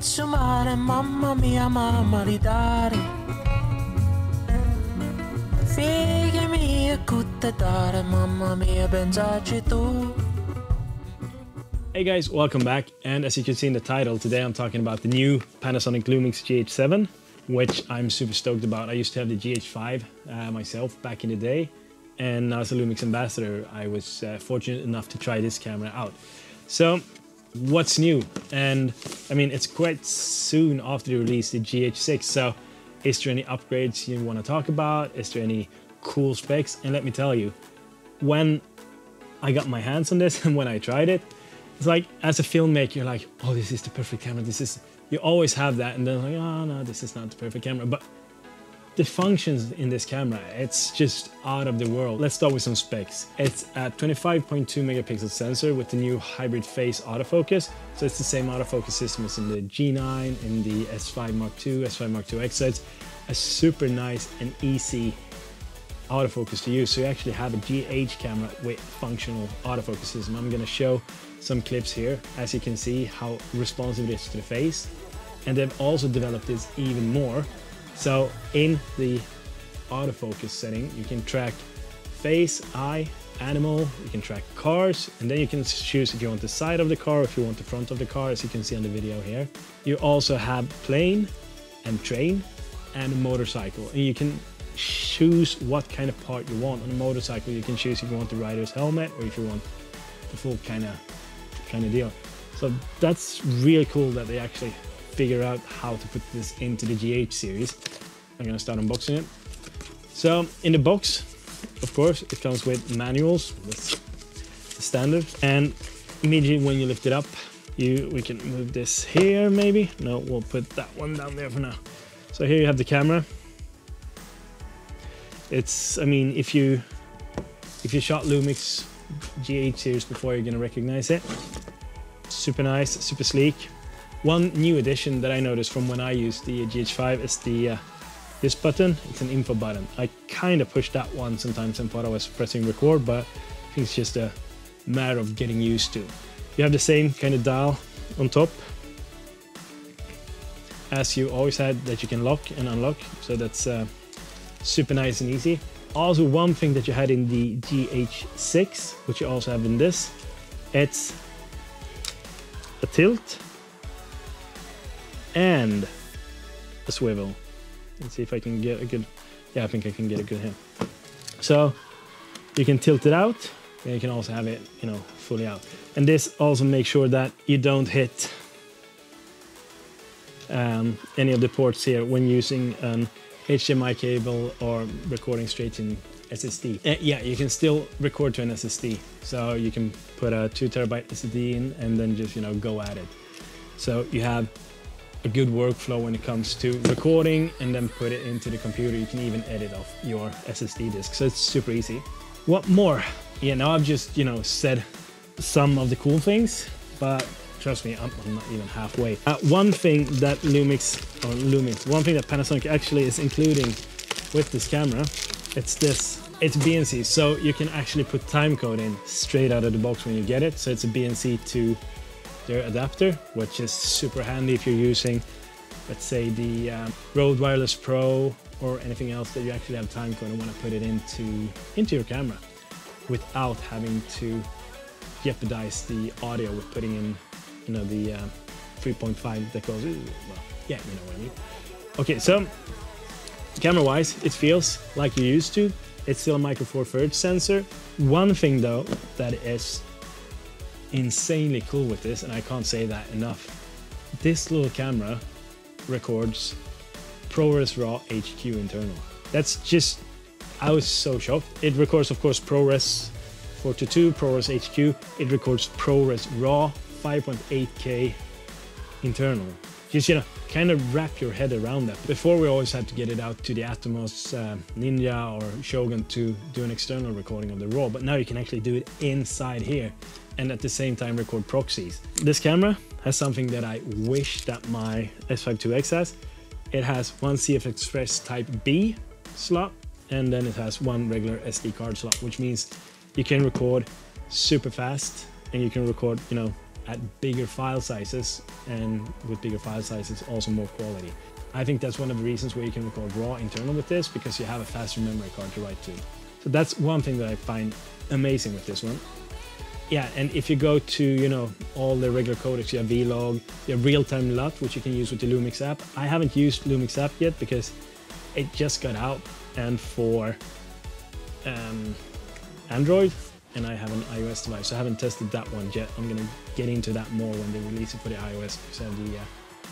mezzo mare, mamma mia, mamma di dare. Figli mie, kutte dare, mamma mia, pensaci tu. Hey guys, welcome back. And as you can see in the title, today I'm talking about the new Panasonic Lumix GH7, which I'm super stoked about. I used to have the GH5 uh, myself back in the day, and as a Lumix ambassador, I was uh, fortunate enough to try this camera out. So, what's new? And I mean, it's quite soon after the release, the GH6. So, is there any upgrades you want to talk about? Is there any cool specs? And let me tell you, when I got my hands on this and when I tried it, it's like as a filmmaker, you're like, oh, this is the perfect camera. This is you always have that, and then like, oh no, this is not the perfect camera. But the functions in this camera, it's just out of the world. Let's start with some specs. It's a 25.2 megapixel sensor with the new hybrid phase autofocus. So it's the same autofocus system as in the G9, in the S5 Mark II, S5 Mark II X. So it's a super nice and easy autofocus to use. So you actually have a GH camera with functional autofocus system. I'm gonna show some clips here, as you can see how responsive it is to the face. And they've also developed this even more. So in the autofocus setting, you can track face, eye, animal, you can track cars, and then you can choose if you want the side of the car, or if you want the front of the car, as you can see on the video here. You also have plane and train and motorcycle, and you can choose what kind of part you want. On a motorcycle, you can choose if you want the rider's helmet or if you want the full kind of kind of deal. So that's really cool that they actually figure out how to put this into the GH series. I'm gonna start unboxing it. So in the box, of course, it comes with manuals. That's the standard. And immediately when you lift it up, you we can move this here maybe. No, we'll put that one down there for now. So here you have the camera. It's, I mean, if you if you shot Lumix GH series before, you're gonna recognize it. Super nice, super sleek. One new addition that I noticed from when I used the GH5 is the uh, this button. It's an info button. I kind of pushed that one sometimes and thought I was pressing record, but I think it's just a matter of getting used to. You have the same kind of dial on top as you always had that you can lock and unlock. So that's uh, super nice and easy. Also, one thing that you had in the GH6, which you also have in this, it's a tilt and a swivel. Let's see if I can get a good, yeah, I think I can get a good hit. So you can tilt it out and you can also have it, you know, fully out. And this also makes sure that you don't hit um, any of the ports here when using an HDMI cable or recording straight in SSD. Uh, yeah, you can still record to an SSD. So you can put a two terabyte SSD in and then just, you know, go at it. So you have a good workflow when it comes to recording and then put it into the computer. You can even edit off your SSD disk. So it's super easy. What more? Yeah, now I've just, you know, said some of the cool things, but trust me, I'm, I'm not even halfway. Uh, one thing that Lumix, or Lumix, one thing that Panasonic actually is including with this camera, it's this. It's BNC, so you can actually put timecode in straight out of the box when you get it. So it's a BNC to their adapter, which is super handy if you're using, let's say, the um, Rode Wireless Pro or anything else that you actually have time timecode and want to put it into into your camera without having to jeopardize the audio with putting in, you know, the uh, 3.5 that goes. Well, yeah, you know what I mean. Okay, so camera-wise, it feels like you used to. It's still a Micro Four Thirds sensor. One thing though that is insanely cool with this, and I can't say that enough. This little camera records ProRes RAW HQ internal. That's just, I was so shocked. It records, of course, ProRes 422, ProRes HQ. It records ProRes RAW 5.8K internal. Just, you know, kind of wrap your head around that. Before we always had to get it out to the Atomos uh, Ninja or Shogun to do an external recording of the RAW, but now you can actually do it inside here and at the same time record proxies. This camera has something that I wish that my S5 IIX has. It has one CF Express Type B slot and then it has one regular SD card slot, which means you can record super fast and you can record, you know, at bigger file sizes and with bigger file sizes also more quality. I think that's one of the reasons why you can record raw internal with this because you have a faster memory card to write to. So that's one thing that I find amazing with this one. Yeah, and if you go to, you know, all the regular codecs, you have Vlog, you have real-time LUT, which you can use with the Lumix app. I haven't used Lumix app yet because it just got out and for um, Android and I have an iOS device, so I haven't tested that one yet. I'm gonna get into that more when they release it for the iOS have the uh,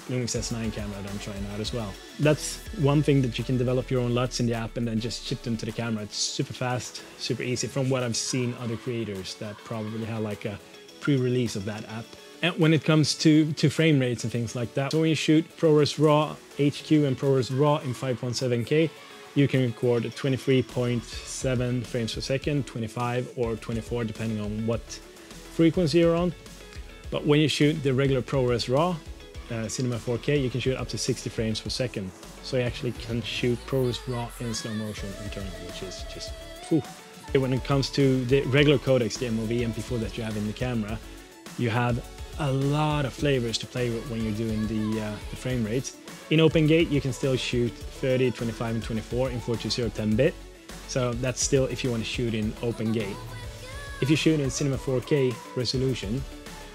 Lumix S9 camera that I'm trying out as well. That's one thing that you can develop your own LUTs in the app and then just ship them to the camera. It's super fast, super easy from what I've seen other creators that probably have like a pre-release of that app. And when it comes to, to frame rates and things like that, so when you shoot ProRes RAW HQ and ProRes RAW in 5.7K, you can record 23.7 frames per second, 25 or 24 depending on what frequency you're on. But when you shoot the regular ProRes RAW, uh, Cinema 4K, you can shoot up to 60 frames per second. So you actually can shoot ProRes RAW in slow motion internally, which is just. When it comes to the regular codecs, the MOV MP4 that you have in the camera, you have a lot of flavors to play with when you're doing the, uh, the frame rates. In OpenGate, you can still shoot 30, 25, and 24 in 420 10-bit. So that's still if you want to shoot in OpenGate. If you shoot in Cinema 4K resolution,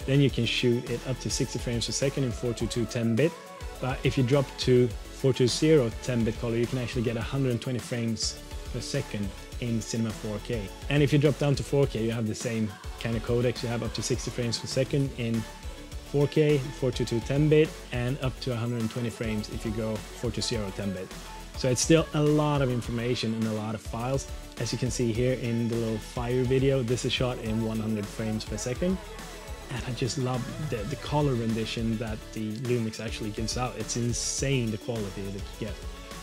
then you can shoot it up to 60 frames per second in 422 10-bit. But if you drop to 420 10-bit color, you can actually get 120 frames per second in Cinema 4K. And if you drop down to 4K, you have the same kind of codecs. You have up to 60 frames per second in 4K, 422 10-bit, and up to 120 frames if you go 420 10-bit. So it's still a lot of information and a lot of files. As you can see here in the little fire video, this is shot in 100 frames per second. And I just love the, the color rendition that the Lumix actually gives out. It's insane the quality that you get.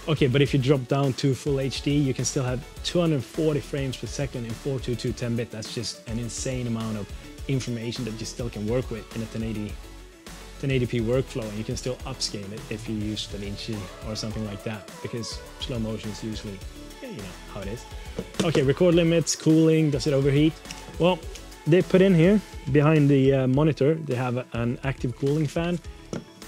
Okay, but if you drop down to full HD, you can still have 240 frames per second in 422 10-bit. That's just an insane amount of information that you still can work with in a 1080 1080p workflow and you can still upscale it if you use DaVinci or something like that because slow motion is usually you know how it is. Okay, record limits, cooling, does it overheat? Well, they put in here behind the uh, monitor, they have an active cooling fan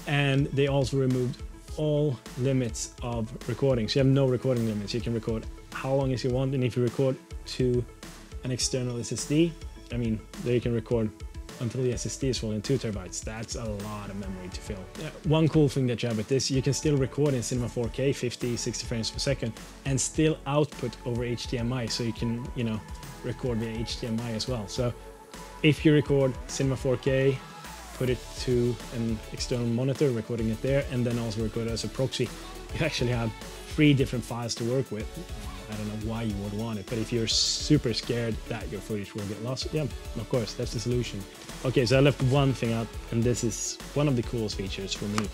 and they also removed all limits of recording. So you have no recording limits. You can record how long as you want and if you record to an external SSD, I mean, there you can record until the SSD is full in 2 terabytes. That's a lot of memory to fill. Yeah, one cool thing that you have with this, you can still record in Cinema 4K, 50, 60 frames per second, and still output over HDMI. So you can, you know, record via HDMI as well. So if you record Cinema 4K, put it to an external monitor, recording it there, and then also record it as a proxy, you actually have three different files to work with. I don't know why you would want it, but if you're super scared that your footage will get lost, yeah, of course, that's the solution. Okay, so I left one thing out, and this is one of the coolest features for me.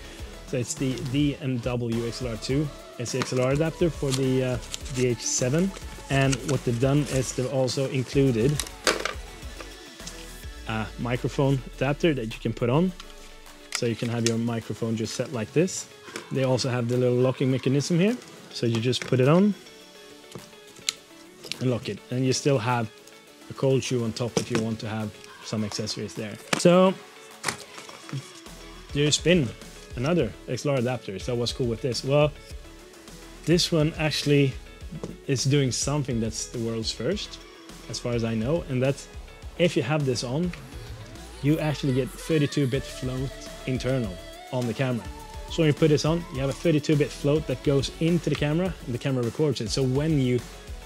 So it's the DMW XLR2. It's the XLR adapter for the uh, GH7. And what they've done is they've also included a microphone adapter that you can put on. So you can have your microphone just set like this. They also have the little locking mechanism here. So you just put it on and lock it. And you still have a cold shoe on top if you want to have some accessories there. So there's been another XLR adapter. So what's cool with this? Well, this one actually is doing something that's the world's first, as far as I know, and that's if you have this on, you actually get 32-bit float internal on the camera. So when you put this on, you have a 32-bit float that goes into the camera, and the camera records it. So when you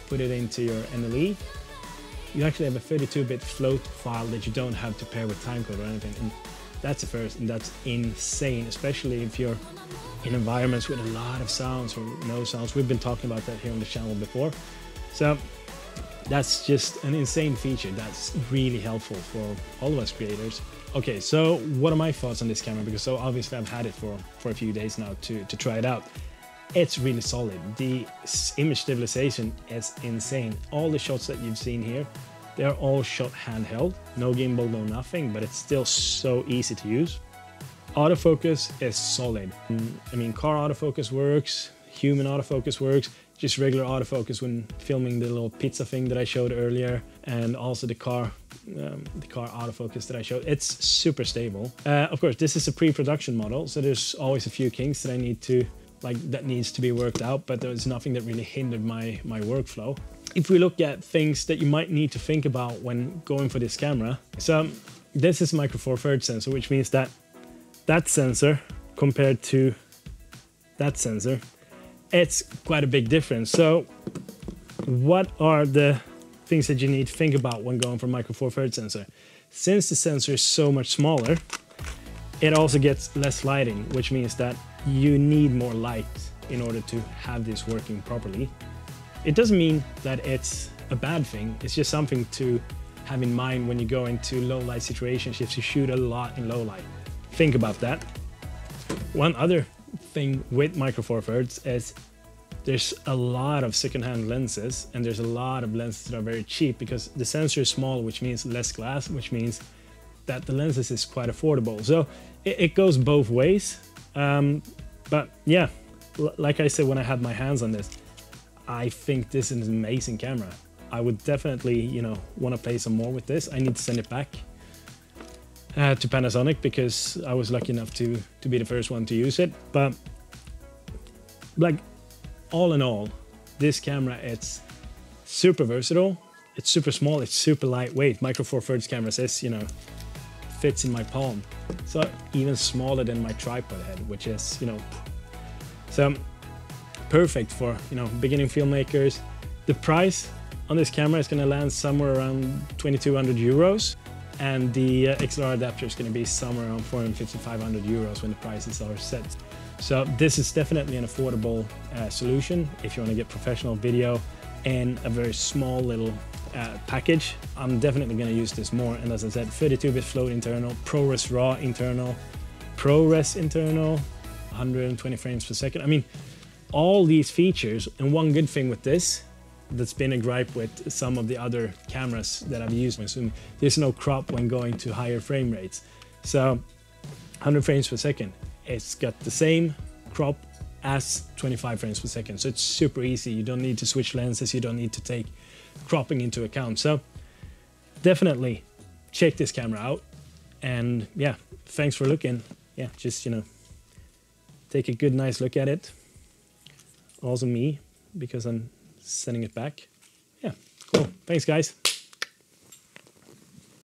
put it into your NLE, you actually have a 32-bit float file that you don't have to pair with timecode or anything. And that's the first, and that's insane, especially if you're in environments with a lot of sounds or no sounds. We've been talking about that here on the channel before. So that's just an insane feature that's really helpful for all of us creators. Okay, so what are my thoughts on this camera? Because so obviously I've had it for, for a few days now to, to try it out. It's really solid. The image stabilization is insane. All the shots that you've seen here, they're all shot handheld. No gimbal, no nothing, but it's still so easy to use. Autofocus is solid. Mm, I mean, car autofocus works, human autofocus works, just regular autofocus when filming the little pizza thing that I showed earlier, and also the car um, the car autofocus that I showed. It's super stable. Uh, of course, this is a pre-production model, so there's always a few kinks that I need to like that needs to be worked out, but there's nothing that really hindered my my workflow. If we look at things that you might need to think about when going for this camera, so this is micro four thirds sensor, which means that that sensor compared to that sensor, it's quite a big difference. So what are the things that you need to think about when going for micro four thirds sensor? Since the sensor is so much smaller, it also gets less lighting, which means that you need more light in order to have this working properly. It doesn't mean that it's a bad thing, it's just something to have in mind when you go into low light situations if you shoot a lot in low light. Think about that. One other thing with micro four thirds is there's a lot of secondhand lenses and there's a lot of lenses that are very cheap because the sensor is small, which means less glass, which means that the lenses is quite affordable. So it, it goes both ways. Um, but yeah, like I said when I had my hands on this, I think this is an amazing camera. I would definitely, you know, want to play some more with this. I need to send it back uh, to Panasonic because I was lucky enough to to be the first one to use it. But like all in all, this camera it's super versatile. It's super small. It's super lightweight. Micro Four Thirds camera says, you know, fits in my palm. So even smaller than my tripod head, which is, you know, so perfect for, you know, beginning filmmakers. The price on this camera is going to land somewhere around 2200 euros and the uh, XLR adapter is going to be somewhere around 450 500 euros when the prices are set. So this is definitely an affordable uh, solution if you want to get professional video in a very small little uh, package. I'm definitely going to use this more. And as I said, 32-bit float internal, ProRes RAW internal, ProRes internal, 120 frames per second. I mean, all these features. And one good thing with this that's been a gripe with some of the other cameras that I've used. There's no crop when going to higher frame rates. So 100 frames per second. It's got the same crop as 25 frames per second. So it's super easy. You don't need to switch lenses. You don't need to take cropping into account. So definitely check this camera out. And yeah, thanks for looking. Yeah, just, you know, take a good, nice look at it. Also me, because I'm sending it back. Yeah, cool. Thanks, guys.